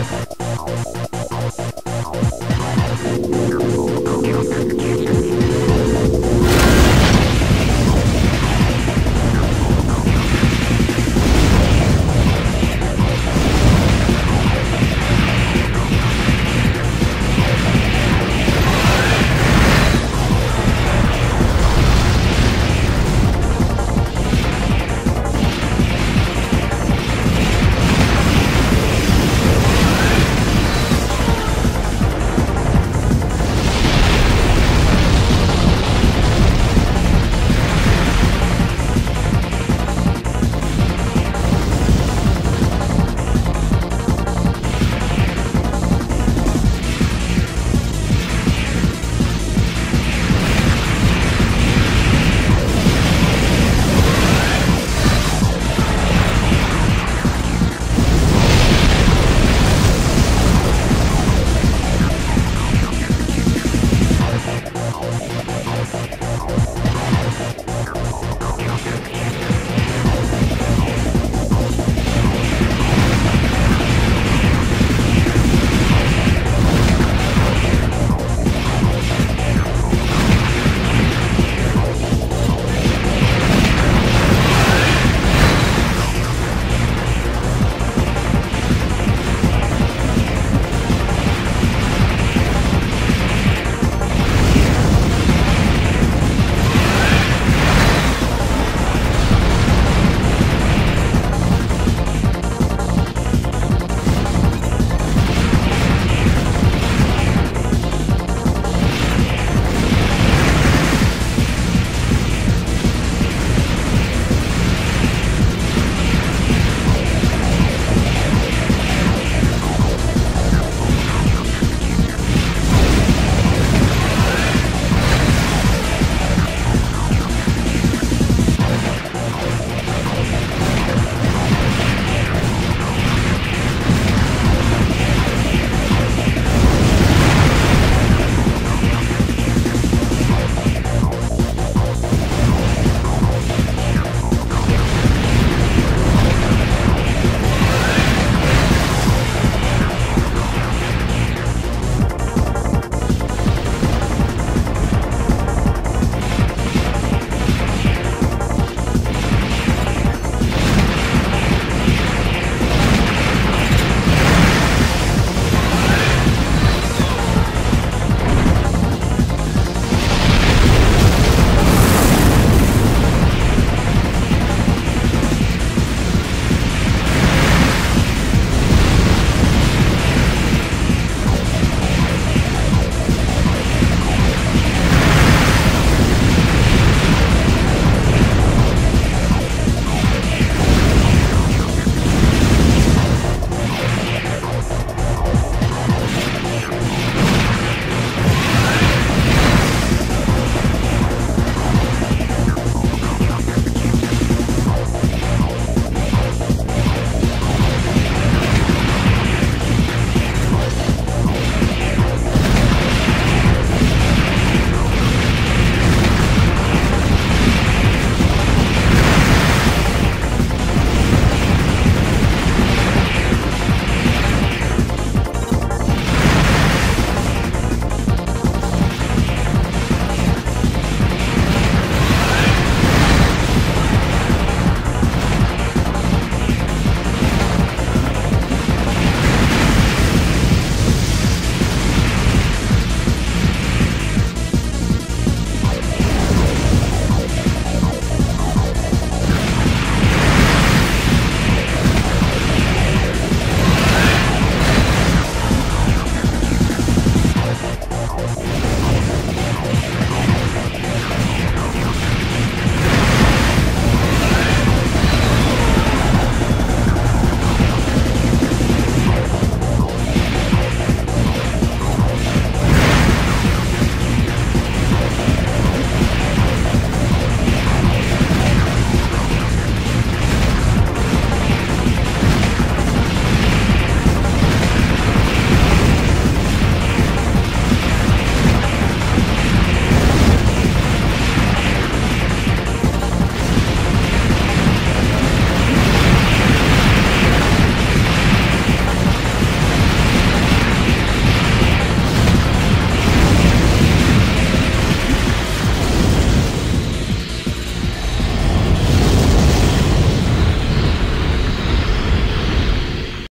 Bye bye.